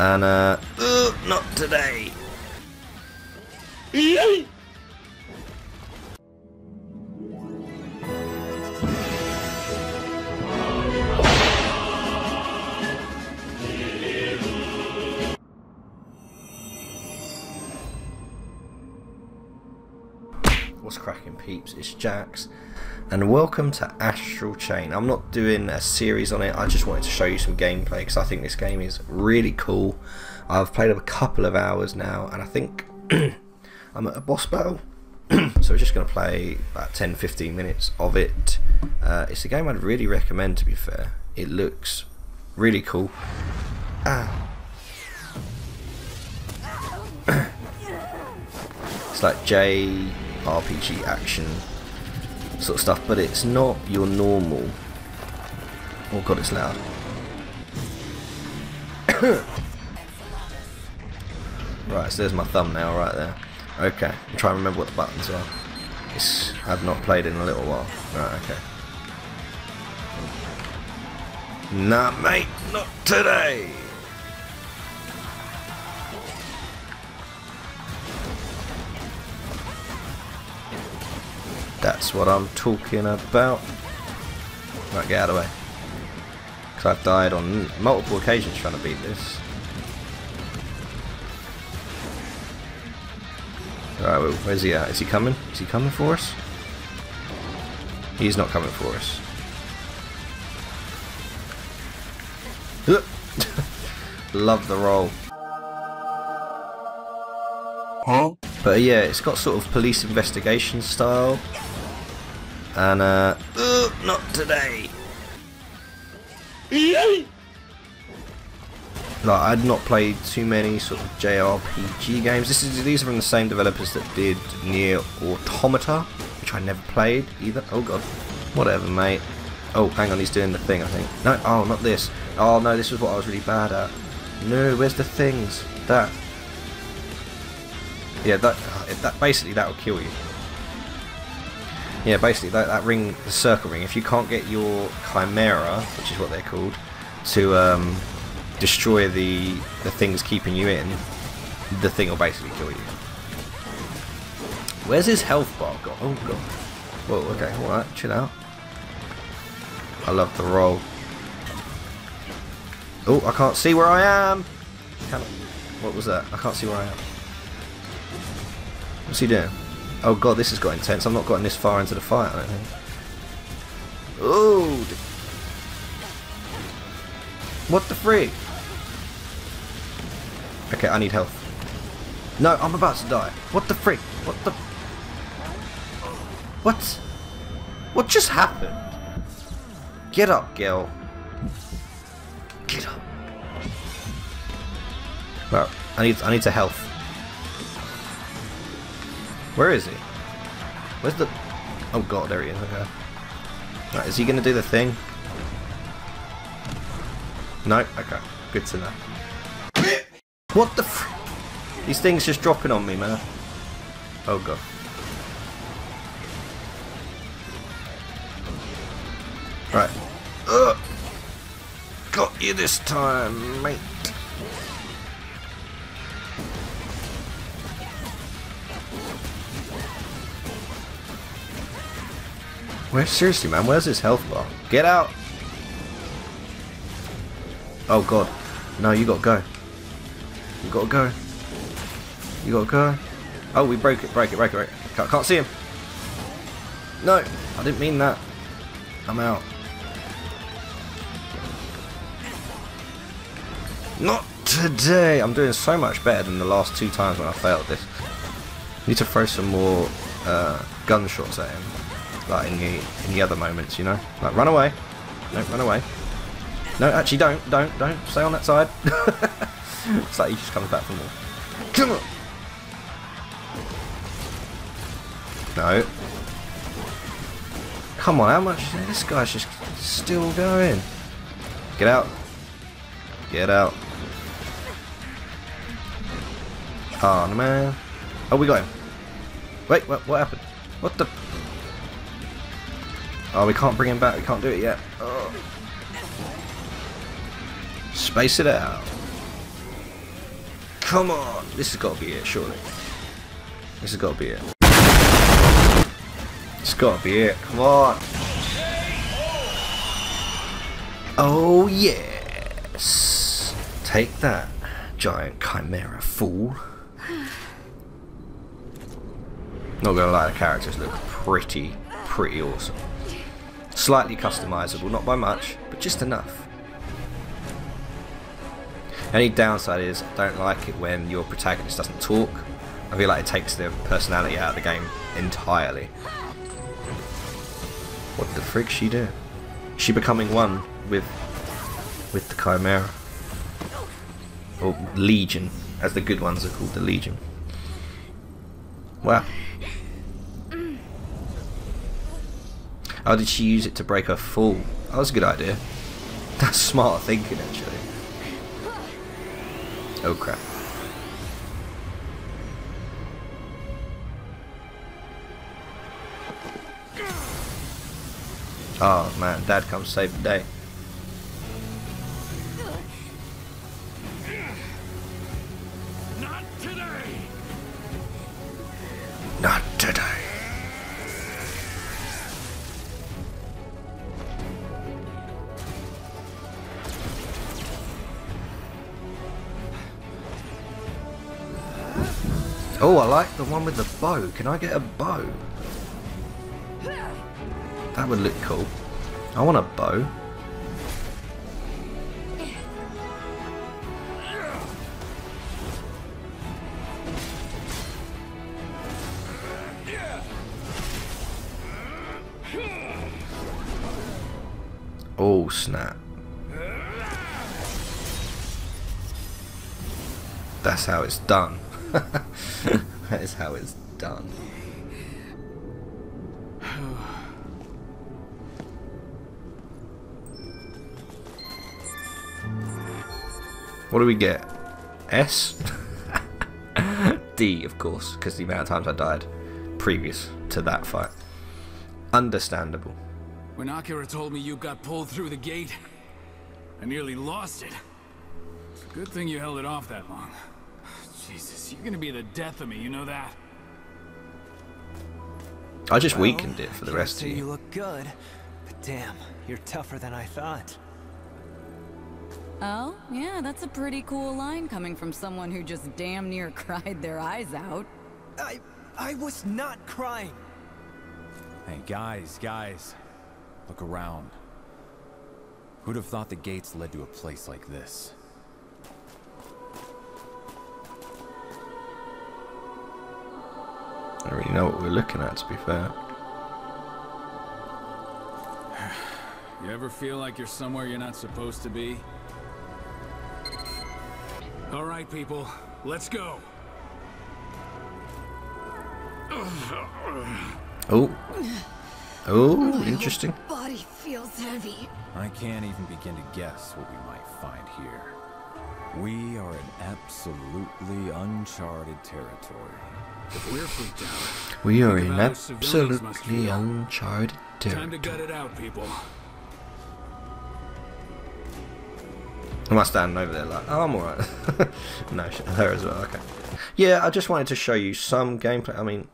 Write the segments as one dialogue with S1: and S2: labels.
S1: And, uh, uh not today. What's cracking peeps? It's Jax and welcome to Astral Chain. I'm not doing a series on it, I just wanted to show you some gameplay because I think this game is really cool. I've played a couple of hours now and I think I'm at a boss battle so we're just going to play about 10-15 minutes of it. Uh, it's a game I'd really recommend to be fair. It looks really cool. Ah. it's like JRPG action sort of stuff, but it's not your normal. Oh god, it's loud. right, so there's my thumbnail right there. Okay, I'm trying to remember what the buttons are. It's, I've not played in a little while. Right, okay. Nah, mate, not today! That's what I'm talking about. Right, get out of the way. Because I've died on multiple occasions trying to beat this. Alright, where's he at? Is he coming? Is he coming for us? He's not coming for us. Love the roll. Huh? But yeah, it's got sort of police investigation style. And uh, uh not today. like I'd not played too many sort of JRPG games. This is these are from the same developers that did NieR Automata, which I never played either. Oh god, whatever, mate. Oh, hang on, he's doing the thing, I think. No, oh, not this. Oh no, this was what I was really bad at. No, where's the things? That. Yeah, that that basically that will kill you. Yeah, basically that, that ring, the circle ring. If you can't get your chimera, which is what they're called, to um, destroy the the things keeping you in, the thing will basically kill you. Where's his health bar gone? Oh god. Whoa, okay, alright, chill out. I love the roll. Oh, I can't see where I am! What was that? I can't see where I am. What's he doing? Oh god, this has got intense. I'm not getting this far into the fight, I don't think. Oh! What the freak? Okay, I need health. No, I'm about to die. What the freak? What the... What? What just happened? Get up, girl. Get up. Well, I need I need to health. Where is he? Where's the... Oh god, there he is. Okay. Right, is he to do the thing? No? Okay. Good to know. What the fr These things just dropping on me, man. Oh god. Right. Ugh. Got you this time, mate. Where seriously, man? Where's his health bar? Get out! Oh god. No, you gotta go. You gotta go. You gotta go. Oh, we broke it, break it, break it, break it. Can't, can't see him. No, I didn't mean that. I'm out. Not today! I'm doing so much better than the last two times when I failed this. Need to throw some more uh, gunshots at him like in the in the other moments, you know. Like run away. No, run away. No, actually don't, don't, don't. Stay on that side. it's like he just comes back from there. Come on. No. Come on, how much? This guy's just still going. Get out. Get out. Oh man. Oh, we got him. Wait, what, what happened? What the? Oh, we can't bring him back. We can't do it yet. Oh. Space it out. Come on! This has got to be it, surely. This has got to be it. It's got to be it. Come on! Oh yes! Take that, giant chimera fool. Not gonna lie, the characters look pretty, pretty awesome. Slightly customizable, not by much, but just enough. Any downside is I don't like it when your protagonist doesn't talk. I feel like it takes their personality out of the game entirely. What the frick she do? She becoming one with with the Chimera. Or Legion, as the good ones are called, the Legion. Wow. Oh, did she use it to break her fall? That was a good idea. That's smart thinking, actually. Oh crap. Oh man, Dad comes save the day. Oh, I like the one with the bow. Can I get a bow? That would look cool. I want a bow. Oh snap. That's how it's done. that is how it's done. What do we get? S? D, of course, because the amount of times I died previous to that fight. Understandable.
S2: When Akira told me you got pulled through the gate, I nearly lost it. It's a Good thing you held it off that long. Jesus, you're gonna be the death of me, you know that?
S1: I just
S3: Well,
S1: weakened it for the rest of you.
S3: You look good, but damn, you're tougher than I thought.
S4: Oh, yeah, that's a pretty cool line coming from someone who just damn near cried their eyes out.
S3: I, I was not crying.
S5: Hey, guys, guys. Look around. Who'd have thought the gates led to a place like this?
S1: Don't really know what we're looking at, to be fair.
S2: You ever feel like you're somewhere you're not supposed to be? All right, people, let's go.
S1: Oh. Oh, interesting.
S4: Body feels heavy.
S5: I can't even begin to guess what we might find here. We are in absolutely uncharted territory.
S2: If we're freaked out,
S1: We are in
S2: about how civilians must
S1: absolutely
S2: feel.
S1: uncharted
S2: time to
S1: territory.
S2: gut it out, people.
S1: Am I standing over there like, oh, I'm alright? no, sh- her as well, okay. Yeah, I just wanted to show you some gameplay. I mean,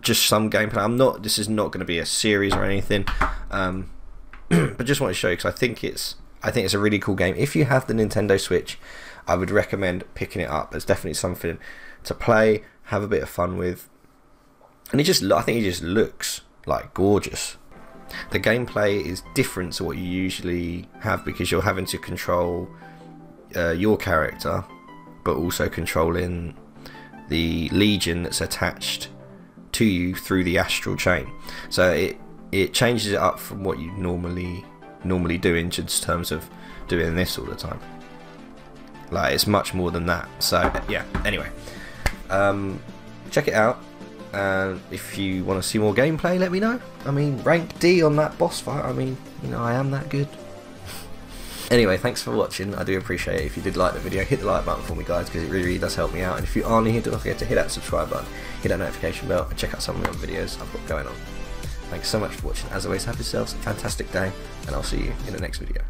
S1: just some gameplay. I'm not, this is not going to be a series or anything. Um, but just want to show you because I think it's, I think it's a really cool game. If you have the Nintendo Switch, I would recommend picking it up. It's definitely something to play, have a bit of fun with. And it just, I think it just looks like gorgeous the gameplay is different to what you usually have because you're having to control uh, your character but also controlling the legion that's attached to you through the astral chain so it it changes it up from what you normally normally do in terms of doing this all the time like it's much more than that so yeah anyway um, check it out and if you want to see more gameplay, let me know. I mean, rank D on that boss fight. I mean, you know, I am that good. anyway, thanks for watching. I do appreciate it. If you did like the video, hit the like button for me, guys, because it really, really does help me out. And if you are new here, don't forget to hit that subscribe button, hit that notification bell, and check out some of the other videos I've got going on. Thanks so much for watching. As always, have yourselves a fantastic day, and I'll see you in the next video.